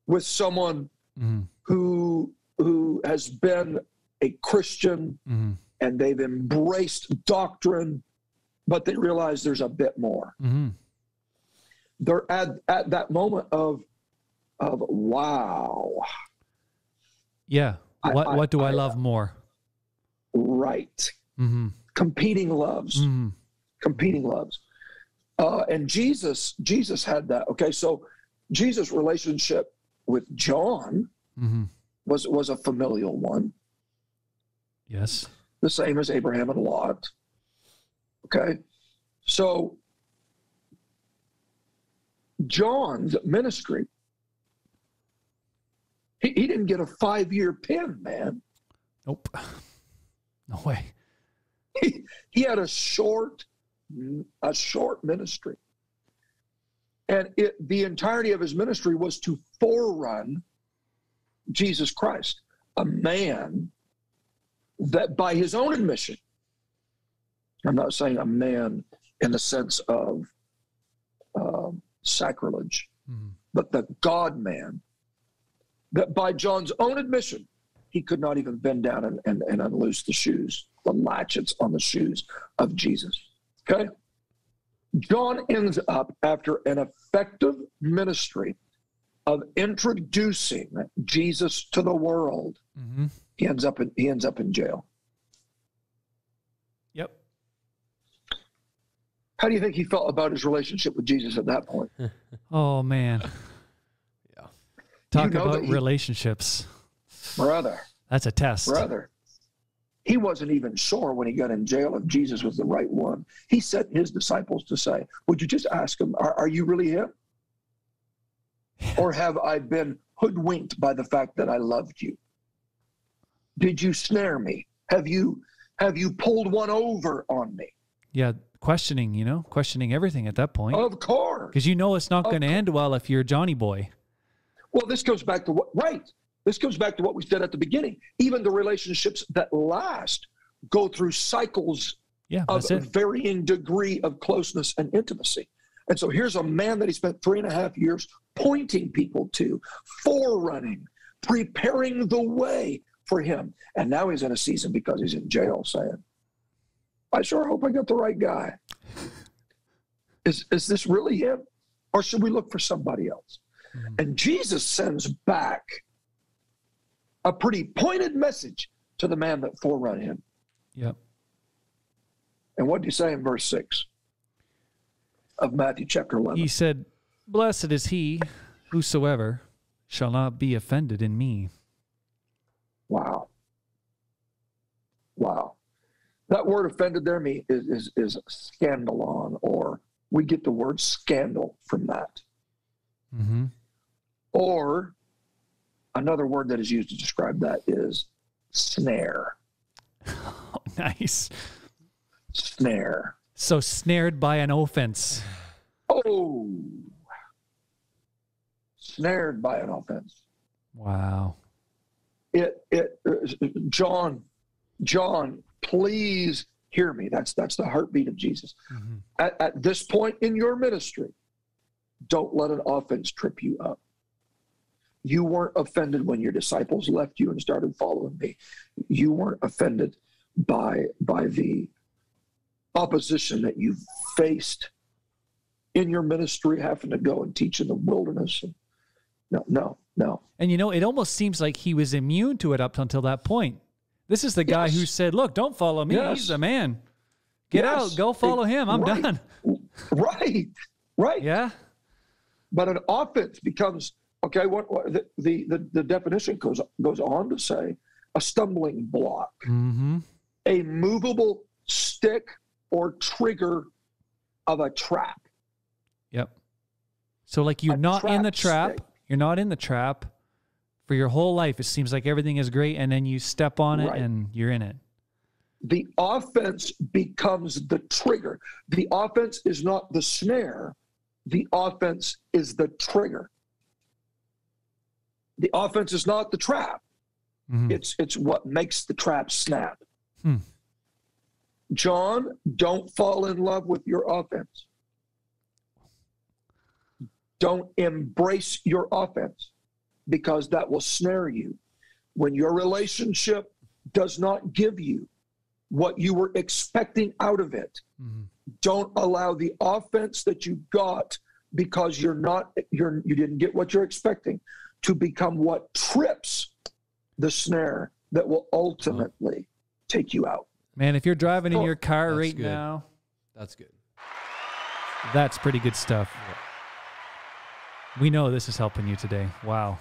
with someone Mhm. who who has been a Christian Mhm. and they've embraced doctrine, but they realize there's a bit more. Mhm. They're at, at that moment of of wow, yeah what I- what do I, I- love more right. mm-hmm. Competing loves, Mm-hmm. Competing loves. Uh, and Jesus, Jesus had that. Okay, so Jesus' relationship with John Mm-hmm. was was a familial one. yes the same as Abraham and Lot. Okay. So John's ministry, he, he didn't get a five year pin, man. nope no way He, he had a short, a short ministry. And it, the entirety of his ministry was to forerun Jesus Christ, a man that by his own admission, I'm not saying a man in the sense of um, sacrilege, Mhm. but the God man, that by John's own admission, he could not even bend down and, and, and unloose the shoes, the latchets on the shoes of Jesus. Okay? John ends up after an effective ministry of introducing Jesus to the world. Mm-hmm. He ends up in he ends up in jail. Yep. How do you think he felt about his relationship with Jesus at that point? Oh man. Yeah. Talk know about he- relationships. Brother, That's a test. brother. He wasn't even sure when he got in jail if Jesus was the right one. He sent his disciples to say, Would you just ask him, Are, are you really him? Or have I been hoodwinked by the fact that I loved you? Did you snare me? Have you have you pulled one over on me? Yeah, questioning, you know, questioning everything at that point. Of course. Because you know it's not going to end well if you're Johnny Boy. Well, this goes back to what, right. This comes back to what we said at the beginning. Even the relationships that last go through cycles Yeah, of it. varying degree of closeness and intimacy. And so here's a man that he spent three and a half years pointing people to, forerunning, preparing the way, for him. And now he's in a season because he's in jail saying, I sure hope I got the right guy. Is, is this really him? Or should we look for somebody else? Mhm. And Jesus sends back a pretty pointed message to the man that forerun him. Yep. And what do you say in verse 6 of Matthew chapter 11? He said, Blessed is he whosoever shall not be offended in me. Wow. Wow. That word offended there me is, is, is scandalon, or we get the word scandal from that. Mm-hmm. Or another word that is used to describe that is snare. Oh, nice. Snare. So snared by an offense. Oh. Snared by an offense. Wow. it it uh, john john please hear me that's that's the heartbeat of jesus Mhm. at, at this point in your ministry don't let an offense trip you up you weren't offended when your disciples left you and started following me you weren't offended by by the opposition that you faced in your ministry having to go and teach in the wilderness no no no And you know, it almost seems like he was immune to it up until that point. This is the guy who said, Look, don't follow me. Yes. He's a man. Get Yes. out. Go follow him. I'm Right. done. right right Yeah. but an offense becomes okay what, what the, the the definition goes goes on to say a stumbling block Mm-hmm. a movable stick or trigger of a trap Yep. So, like, you're A not in the trap trap. stick. You're not in the trap for your whole life. It seems like everything is great. And then you step on it Right. and you're in it. the offense becomes the trigger the offense is not the snare the offense is the trigger the offense is not the trap Mhm. It's it's what makes the trap snap. Hmm. John, don't fall in love with your offense. Don't embrace your offense because that will snare you. When your relationship does not give you what you were expecting out of it, Mhm. don't allow the offense that you got because you're not you're you didn't get what you're expecting to become what trips the snare that will ultimately take you out. Man, if you're driving in your car that's right good. now, That's good. that's pretty good stuff. We know this is helping you today. Wow.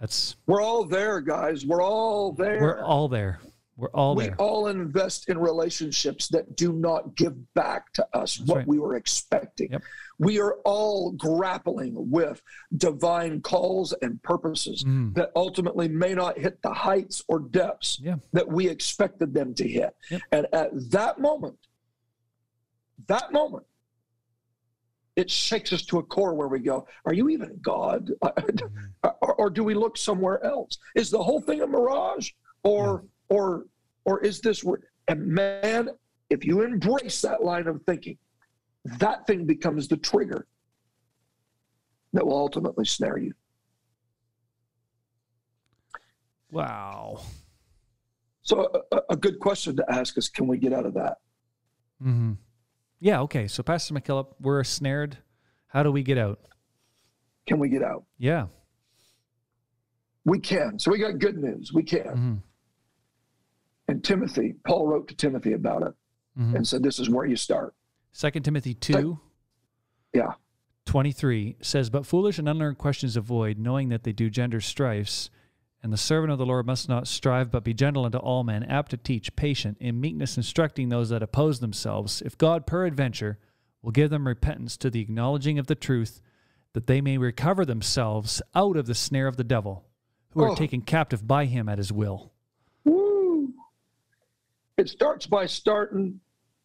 That's, We're all there, guys. We're all there. we're all there. We're all we there. all invest in relationships that do not give back to us That's what right. we were expecting. Yep. We are all grappling with divine calls and purposes Mm. that ultimately may not hit the heights or depths Yeah. that we expected them to hit. Yep. And at that moment, that moment, it shakes us to a core where we go, Are you even God? or, or do we look somewhere else? Is the whole thing a mirage? Or or or is this and man, if you embrace that line of thinking, that thing becomes the trigger that will ultimately snare you. Wow. So a, a- good question to ask is can we get out of that? mm-hmm. Yeah. Okay. So, Pastor McKillop, we're snared. How do we get out? Can we get out? Yeah. We can. So we got good news. We can. hmm And Timothy, Paul wrote to Timothy about it hmm and said, This is where you start. Second Timothy 2. Yeah. 23 says, But foolish and unlearned questions avoid, knowing that they do gender strifes. And the servant of the Lord must not strive, but be gentle unto all men, apt to teach, patient, in meekness instructing those that oppose themselves, if God peradventure will give them repentance to the acknowledging of the truth, that they may recover themselves out of the snare of the devil, who are Oh. taken captive by him at his will. It starts by starting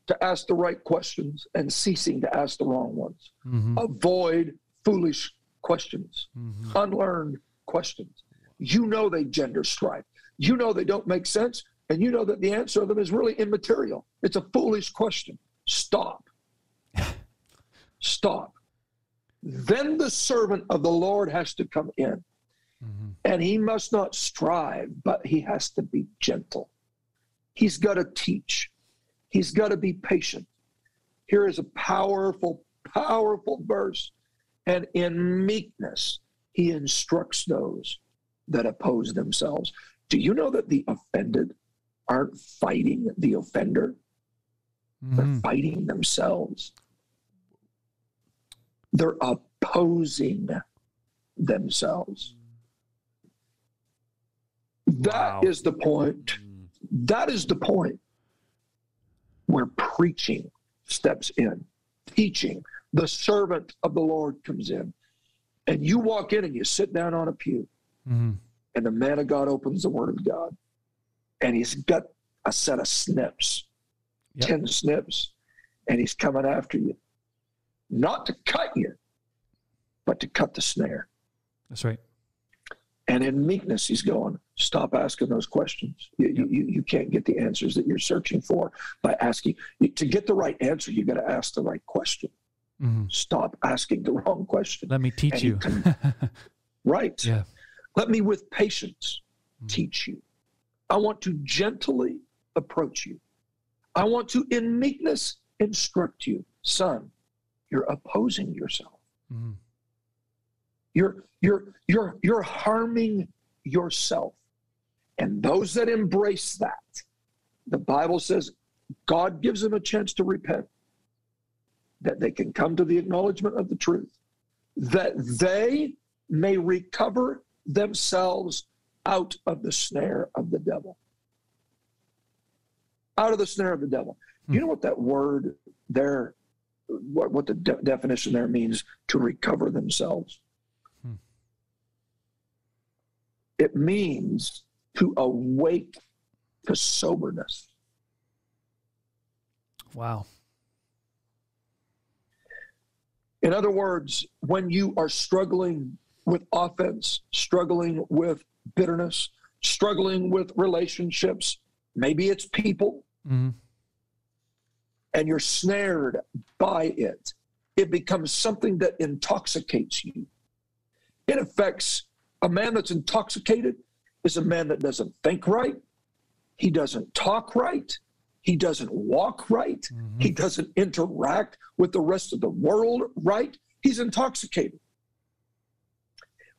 to ask the right questions and ceasing to ask the wrong ones. Mhm. Avoid foolish questions, Mhm. unlearned questions. You know they gender strife. You know they don't make sense, and you know that the answer of them is really immaterial. It's a foolish question. Stop. Stop. Then the servant of the Lord has to come in And he must not strive, but he has to be gentle. He's got to teach, he's got to be patient. Here is a powerful, powerful verse. And in meekness, he instructs those that oppose themselves. Do you know that the offended aren't fighting the offender? They're Mhm. fighting themselves. They're opposing themselves. That is Wow. the point. That is the point where preaching steps in, teaching. The servant of the Lord comes in. And you walk in and you sit down on a pew, Mhm. and the man of God opens the Word of God. And he's got a set of snips, Yep. 10 snips, and he's coming after you. Not to cut you, but to cut the snare. That's right. And in meekness, he's going, stop asking those questions. You, Yep. you, you can't get the answers that you're searching for by asking. To get the right answer, you've got to ask the right question. Mhm. Stop asking the wrong question. Let me teach And he you. Right. yeah. Let me, with patience, Mm. teach you. I want to gently approach you. I want to, in meekness, instruct you. Son, you're opposing yourself. Mhm. You're you're you're you're harming yourself. And those that embrace that, the Bible says God gives them a chance to repent, that they can come to the acknowledgement of the truth, that they may recover themselves out of the snare of the devil. Out of the snare of the devil. You know what that word there, what, what the de- definition there means to recover themselves? Hmm. It means to awake to soberness. Wow. In other words, when you are struggling with offense, struggling with bitterness, struggling with relationships, maybe it's people, mm-hmm. and you're snared by it, it becomes something that intoxicates you. It affects a man that's intoxicated is a man that doesn't think right, he doesn't talk right, he doesn't walk right, Mhm. he doesn't interact with the rest of the world right. He's intoxicated.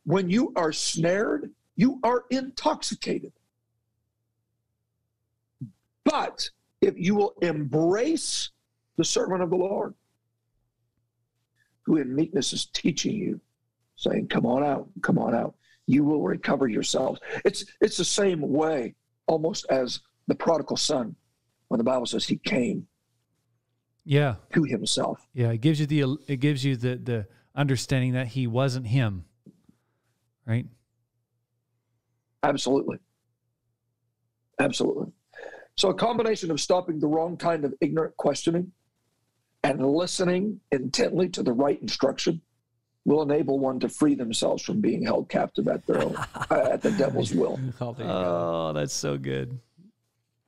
When you are snared, you are intoxicated. But if you will embrace the servant of the Lord, who in meekness is teaching you, saying, Come on out, come on out, you will recover yourselves. It's it's the same way almost as the prodigal son, when the Bible says he came Yeah. to himself. Yeah. It gives you the it gives you the the understanding that he wasn't him. Right? Absolutely. Absolutely. So, a combination of stopping the wrong kind of ignorant questioning and listening intently to the right instruction will enable one to free themselves from being held captive at their own, uh, at the devil's will. Oh, there you go. Oh, that's so good.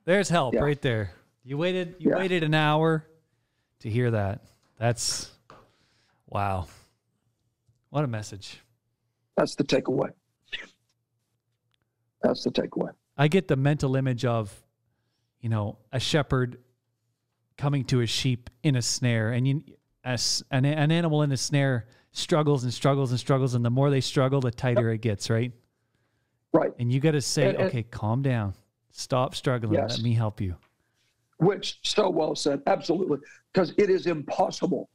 There's help Yeah. right there. You waited you Yeah. waited an hour to hear that. That's wow. What a message. That's the takeaway. That's the takeaway. I get the mental image of, you know, a shepherd coming to his sheep in a snare, and you, as an, an animal in a snare struggles and struggles and struggles, and the more they struggle, the tighter it gets, right? Right. And you got to say, And- and- okay, calm down, stop struggling, Yes. let me help you. Which, so well said. Absolutely. Because it is impossible.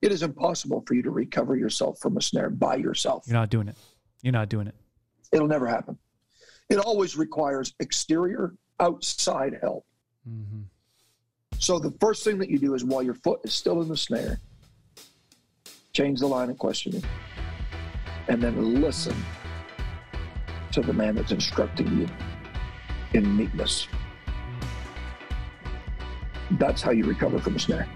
It is impossible for you to recover yourself from a snare by yourself. You're not doing it. You're not doing it. It'll never happen. It always requires exterior, outside help. Mm-hmm. So the first thing that you do is while your foot is still in the snare, change the line of questioning and then listen to the man that's instructing you in meekness. That's how you recover from a snare.